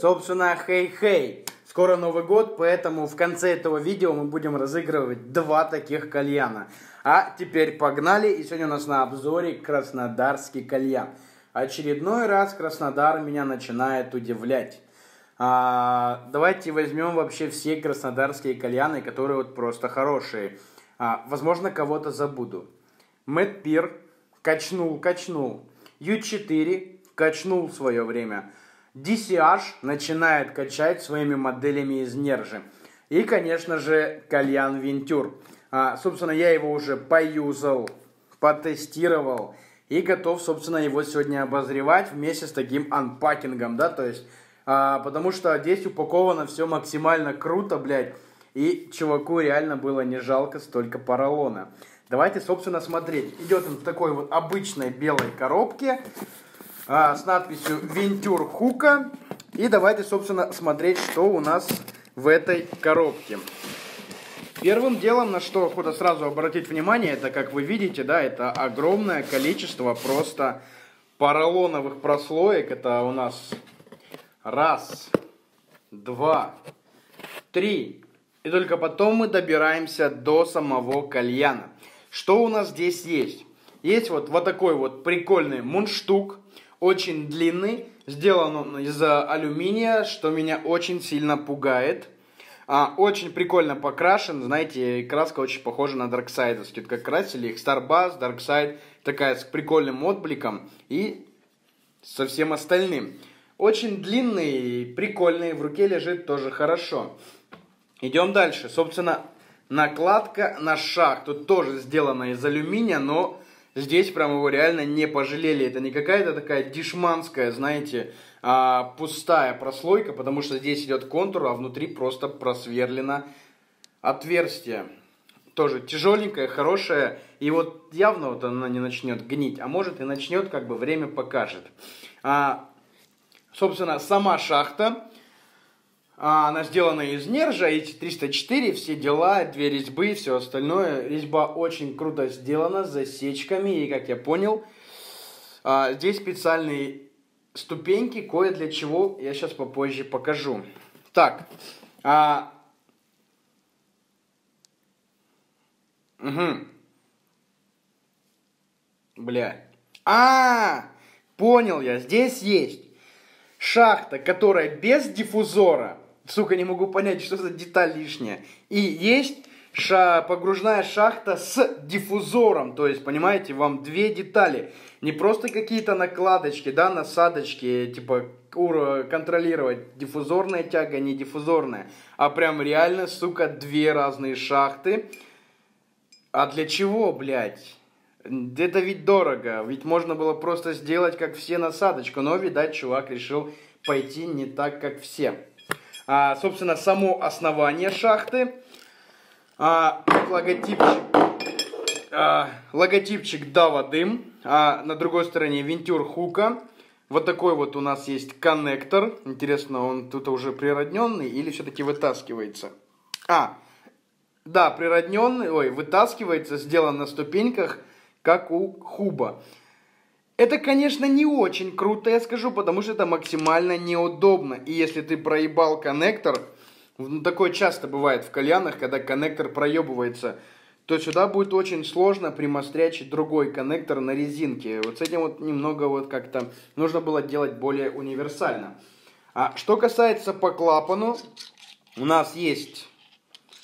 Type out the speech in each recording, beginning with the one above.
Собственно, хей-хей. Скоро Новый год, поэтому в конце этого видео мы будем разыгрывать два таких кальяна. А теперь погнали, и сегодня у нас на обзоре краснодарский кальян. Очередной раз Краснодар меня начинает удивлять. А, давайте возьмем вообще все краснодарские кальяны, которые вот просто хорошие. А, возможно, кого-то забуду. Мэтт Пир качнул, качнул. Ю4 качнул в свое время. DCH начинает качать своими моделями из нержи. И, конечно же, кальян Вентюр. А, собственно, я его уже поюзал, потестировал и готов, собственно, его сегодня обозревать вместе с таким анпакингом, да, то есть, а, потому что здесь упаковано все максимально круто, блядь, и чуваку реально было не жалко столько поролона. Давайте, собственно, смотреть. Идет он в такой вот обычной белой коробке а, с надписью «Вентюр Хука». И давайте, собственно, смотреть, что у нас в этой коробке. Первым делом, на что охота сразу обратить внимание, это, как вы видите, да, это огромное количество просто поролоновых прослоек. Это у нас раз, два, три. И только потом мы добираемся до самого кальяна. Что у нас здесь есть? Есть вот, вот такой вот прикольный мундштук очень длинный, сделан он из алюминия, что меня очень сильно пугает. А, очень прикольно покрашен, знаете, краска очень похожа на Дарксайдовский. Как красили их Starbass, Darkside, такая с прикольным отбликом и со всем остальным. Очень длинный, прикольный, в руке лежит тоже хорошо. Идем дальше. Собственно, накладка на шаг. Тут тоже сделана из алюминия, но Здесь прям его реально не пожалели. Это не какая-то такая дешманская, знаете, а, пустая прослойка, потому что здесь идет контур, а внутри просто просверлено отверстие. Тоже тяжеленькая, хорошая. И вот явно вот она не начнет гнить, а может и начнет, как бы время покажет. А, собственно, сама шахта она сделана из нержа, эти 304, все дела, две резьбы, все остальное. Резьба очень круто сделана, с засечками, и, как я понял, а, здесь специальные ступеньки, кое для чего я сейчас попозже покажу. Так, а... Угу. Бля. А, понял я, здесь есть шахта, которая без диффузора сука, не могу понять, что за деталь лишняя. И есть ша погружная шахта с диффузором, то есть, понимаете, вам две детали. Не просто какие-то накладочки, да, насадочки, типа контролировать диффузорная тяга, не диффузорная, а прям реально, сука, две разные шахты. А для чего, блядь? Это ведь дорого, ведь можно было просто сделать, как все, насадочку, но, видать, чувак решил пойти не так, как все а, собственно, само основание шахты, а, логотипчик, а, логотипчик Дава Дым, а на другой стороне винтюр хука. Вот такой вот у нас есть коннектор. Интересно, он тут уже природненный или все-таки вытаскивается? А, да, природненный, ой, вытаскивается, сделан на ступеньках, как у хуба. Это, конечно, не очень круто, я скажу, потому что это максимально неудобно. И если ты проебал коннектор, ну, такое часто бывает в кальянах, когда коннектор проебывается, то сюда будет очень сложно примострячить другой коннектор на резинке. Вот с этим вот немного вот как-то нужно было делать более универсально. А что касается по клапану, у нас есть,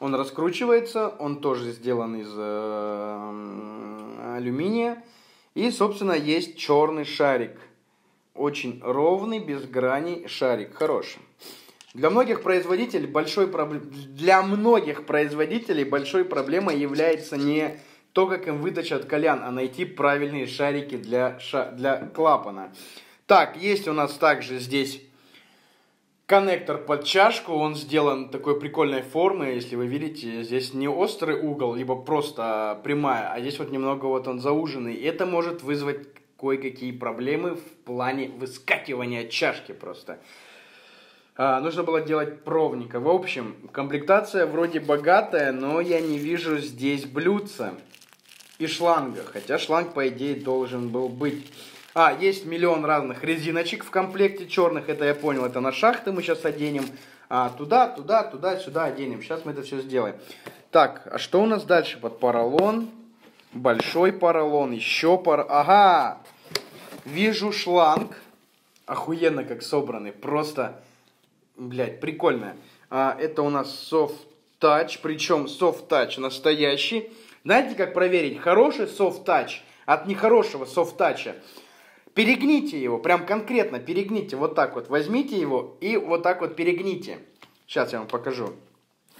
он раскручивается, он тоже сделан из э, алюминия. И, собственно, есть черный шарик. Очень ровный, без граней шарик. Хороший. Для многих производителей большой проблем... для многих производителей большой проблемой является не то, как им выточат кальян, а найти правильные шарики для, ша... для клапана. Так, есть у нас также здесь коннектор под чашку, он сделан такой прикольной формы, если вы видите, здесь не острый угол, либо просто прямая, а здесь вот немного вот он зауженный. И это может вызвать кое-какие проблемы в плане выскакивания чашки просто. А, нужно было делать провника. В общем, комплектация вроде богатая, но я не вижу здесь блюдца и шланга. Хотя шланг, по идее, должен был быть. А, есть миллион разных резиночек в комплекте черных, это я понял, это на шахты мы сейчас оденем. А, туда, туда, туда, сюда оденем. Сейчас мы это все сделаем. Так, а что у нас дальше под поролон? Большой поролон, еще пар... Ага! Вижу шланг. Охуенно как собранный. Просто, блядь, прикольно. А, это у нас touch, причем touch настоящий. Знаете, как проверить, хороший touch от нехорошего touch? Перегните его, прям конкретно перегните, вот так вот. Возьмите его и вот так вот перегните. Сейчас я вам покажу.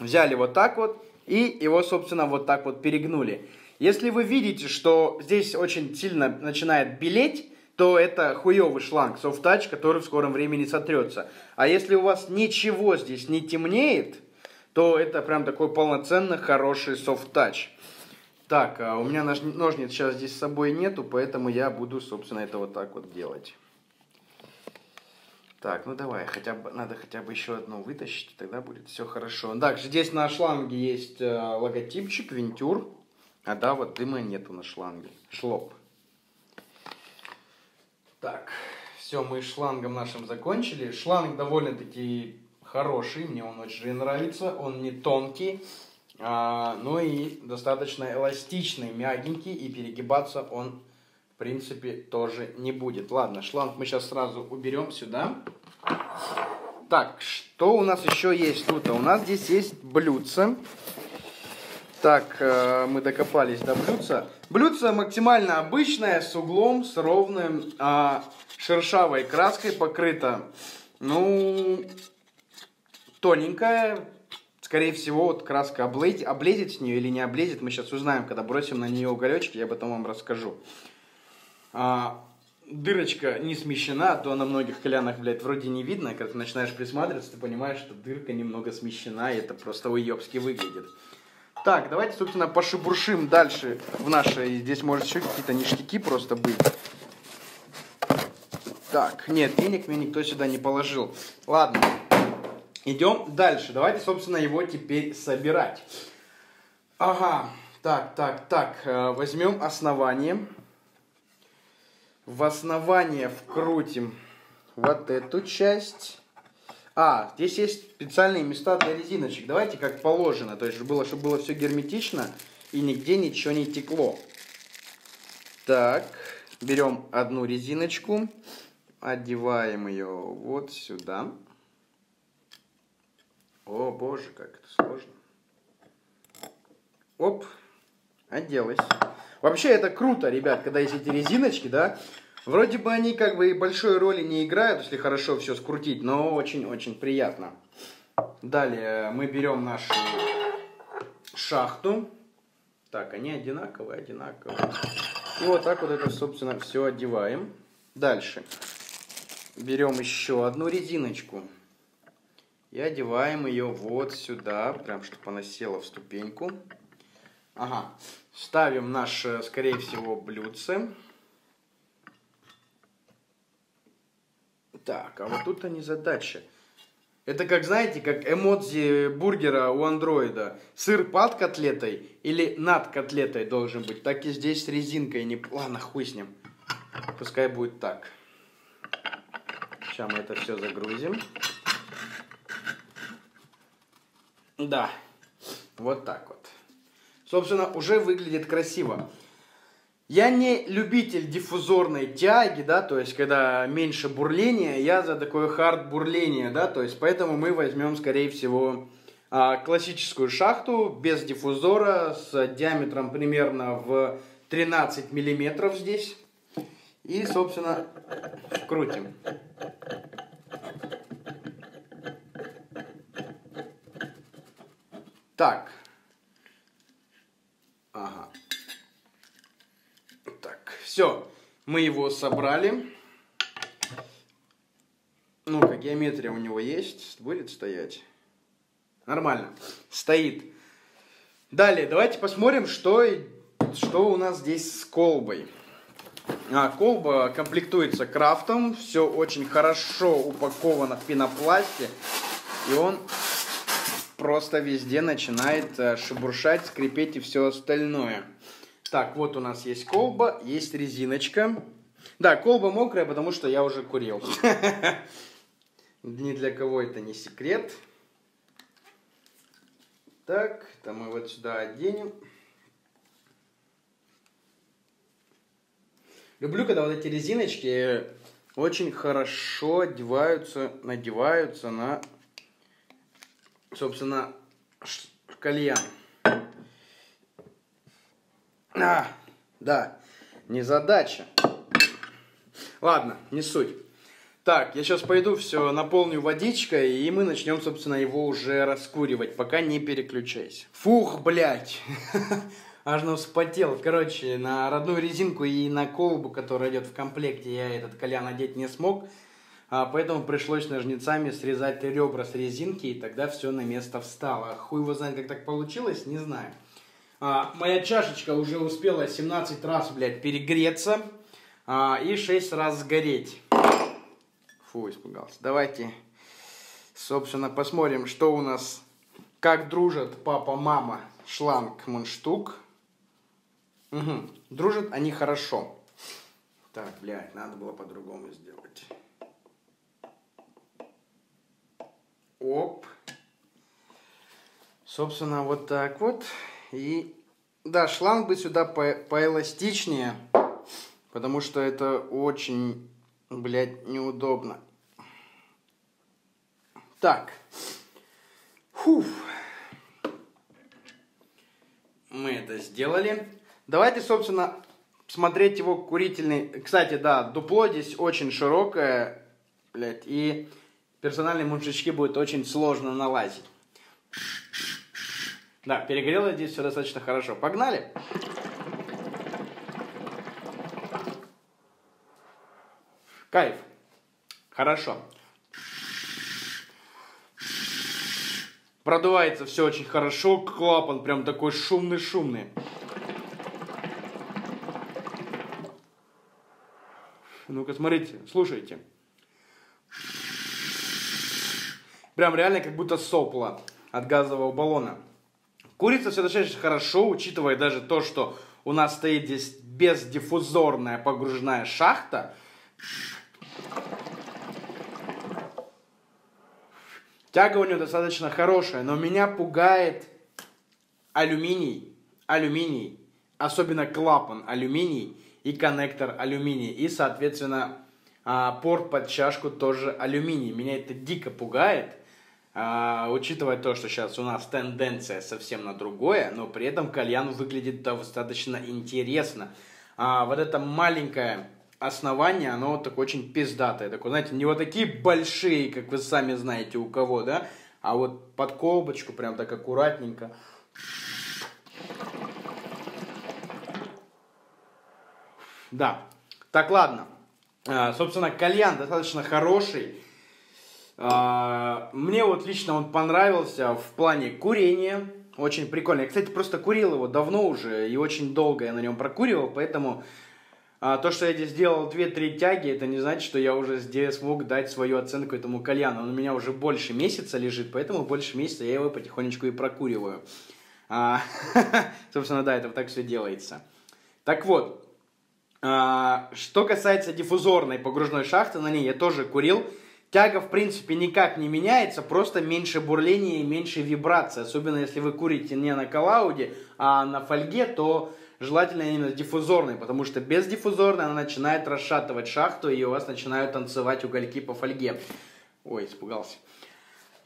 Взяли вот так вот и его, собственно, вот так вот перегнули. Если вы видите, что здесь очень сильно начинает белеть, то это хуевый шланг Touch, который в скором времени сотрется. А если у вас ничего здесь не темнеет, то это прям такой полноценный хороший Touch. Так, а у меня ножниц сейчас здесь с собой нету, поэтому я буду, собственно, это вот так вот делать. Так, ну давай, хотя бы, надо хотя бы еще одну вытащить, тогда будет все хорошо. Так, здесь на шланге есть э, логотипчик, винтюр. А да, вот дыма нету на шланге. Шлоп. Так, все, мы шлангом нашим закончили. Шланг довольно-таки хороший, мне он очень нравится. Он не тонкий, ну и достаточно эластичный, мягенький, и перегибаться он, в принципе, тоже не будет. Ладно, шланг мы сейчас сразу уберем сюда. Так, что у нас еще есть тут? У нас здесь есть блюдце. Так, э, мы докопались до блюдца. Блюдце максимально обычное, с углом, с ровным, а шершавой краской покрыто. Ну, тоненькая, Скорее всего, вот краска облезет, облезет с нее или не облезет, мы сейчас узнаем, когда бросим на нее уголечки, я потом вам расскажу. А, дырочка не смещена, а то на многих колянах, блядь, вроде не видно, когда ты начинаешь присматриваться, ты понимаешь, что дырка немного смещена, и это просто уебски выглядит. Так, давайте, собственно, пошебуршим дальше в нашей, здесь может еще какие-то ништяки просто быть. Так, нет, денег мне никто сюда не положил. Ладно, Идем дальше. Давайте, собственно, его теперь собирать. Ага, так, так, так. Э, возьмем основание. В основание вкрутим вот эту часть. А, здесь есть специальные места для резиночек. Давайте как положено. То есть, было, чтобы было все герметично и нигде ничего не текло. Так, берем одну резиночку, одеваем ее вот сюда. О, боже, как это сложно. Оп, оделась. Вообще это круто, ребят, когда есть эти резиночки, да. Вроде бы они как бы и большой роли не играют, если хорошо все скрутить, но очень-очень приятно. Далее мы берем нашу шахту. Так, они одинаковые, одинаковые. И вот так вот это, собственно, все одеваем. Дальше. Берем еще одну резиночку. И одеваем ее вот сюда, прям чтобы она села в ступеньку. Ага. Ставим наше, скорее всего, блюдце. Так, а вот тут они задача. Это как, знаете, как эмодзи бургера у андроида. Сыр под котлетой или над котлетой должен быть. Так и здесь с резинкой. Не... Ладно, хуй с ним. Пускай будет так. Сейчас мы это все загрузим. Да, вот так вот. Собственно, уже выглядит красиво. Я не любитель диффузорной тяги, да, то есть когда меньше бурления, я за такое хард бурление, да, то есть поэтому мы возьмем, скорее всего, а, классическую шахту без диффузора с диаметром примерно в 13 миллиметров здесь. И, собственно, вкрутим. Так. Ага. Так, все. Мы его собрали. Ну-ка, геометрия у него есть. Будет стоять? Нормально. Стоит. Далее, давайте посмотрим, что, что у нас здесь с колбой. А, колба комплектуется крафтом. Все очень хорошо упаковано в пенопласте. И он просто везде начинает э, шебуршать, скрипеть и все остальное. Так, вот у нас есть колба, есть резиночка. Да, колба мокрая, потому что я уже курил. Ни для кого это не секрет. Так, это мы вот сюда оденем. Люблю, когда вот эти резиночки очень хорошо одеваются, надеваются на, собственно, кальян. А, да, не задача. Ладно, не суть. Так, я сейчас пойду все наполню водичкой, и мы начнем, собственно, его уже раскуривать, пока не переключайся. Фух, блядь. Аж ну вспотел. Короче, на родную резинку и на колбу, которая идет в комплекте, я этот кальян надеть не смог. А, поэтому пришлось ножницами срезать ребра с резинки, и тогда все на место встало. Хуй его знает, как так получилось, не знаю. А, моя чашечка уже успела 17 раз, блядь, перегреться а, и 6 раз сгореть. Фу, испугался. Давайте, собственно, посмотрим, что у нас, как дружат папа, мама, шланг, мундштук. Угу. Дружат они хорошо. Так, блядь, надо было по-другому сделать. Оп. Собственно, вот так вот. И да, шланг бы сюда по поэластичнее, потому что это очень, блядь, неудобно. Так. Фуф. Мы это сделали. Давайте, собственно, смотреть его курительный. Кстати, да, дупло здесь очень широкое, блядь, и персональные муншички будет очень сложно налазить. Да, перегрело здесь все достаточно хорошо. Погнали! Кайф. Хорошо. Продувается все очень хорошо. Клапан прям такой шумный-шумный. Ну-ка, смотрите, слушайте. Прям реально как будто сопло от газового баллона. Курица все достаточно хорошо, учитывая даже то, что у нас стоит здесь бездиффузорная погружная шахта. Тяга у нее достаточно хорошая, но меня пугает алюминий, алюминий, особенно клапан алюминий и коннектор алюминий. И, соответственно, а, порт под чашку тоже алюминий. Меня это дико пугает. А, учитывая то, что сейчас у нас тенденция совсем на другое, но при этом кальян выглядит достаточно интересно. А, вот это маленькое основание, оно вот такое очень пиздатое. Такое, знаете, не вот такие большие, как вы сами знаете у кого, да, а вот под колбочку прям так аккуратненько. Да. Так, ладно. А, собственно, кальян достаточно хороший. А, мне вот лично он понравился в плане курения. Очень прикольно. Я, кстати, просто курил его давно уже и очень долго я на нем прокуривал, поэтому а, то, что я здесь сделал 2-3 тяги, это не значит, что я уже здесь смог дать свою оценку этому кальяну. Он у меня уже больше месяца лежит, поэтому больше месяца я его потихонечку и прокуриваю. А, собственно, да, это вот так все делается. Так вот, а, что касается диффузорной погружной шахты, на ней я тоже курил. Тяга, в принципе, никак не меняется, просто меньше бурления и меньше вибрации. Особенно, если вы курите не на коллауде, а на фольге, то желательно именно диффузорной, потому что без диффузорной она начинает расшатывать шахту, и у вас начинают танцевать угольки по фольге. Ой, испугался.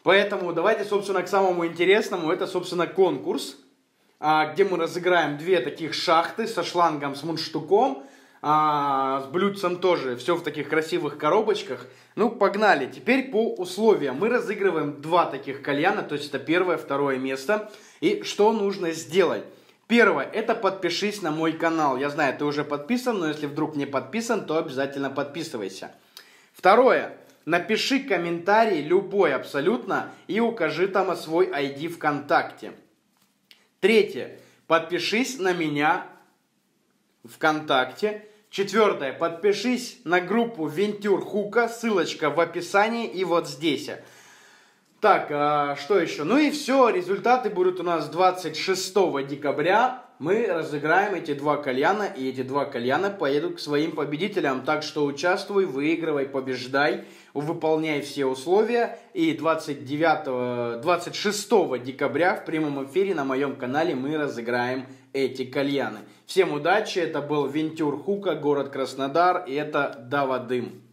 Поэтому давайте, собственно, к самому интересному. Это, собственно, конкурс, а, где мы разыграем две таких шахты со шлангом, с мундштуком а, с блюдцем тоже. Все в таких красивых коробочках. Ну, погнали. Теперь по условиям. Мы разыгрываем два таких кальяна, то есть это первое, второе место. И что нужно сделать? Первое, это подпишись на мой канал. Я знаю, ты уже подписан, но если вдруг не подписан, то обязательно подписывайся. Второе, напиши комментарий, любой абсолютно, и укажи там свой ID ВКонтакте. Третье, подпишись на меня ВКонтакте Четвертое. Подпишись на группу Вентюр Хука. Ссылочка в описании и вот здесь. Так, а что еще? Ну и все, результаты будут у нас 26 декабря мы разыграем эти два кальяна, и эти два кальяна поедут к своим победителям. Так что участвуй, выигрывай, побеждай, выполняй все условия. И 29, 26 декабря в прямом эфире на моем канале мы разыграем эти кальяны. Всем удачи, это был Вентюр Хука, город Краснодар, и это Дава Дым.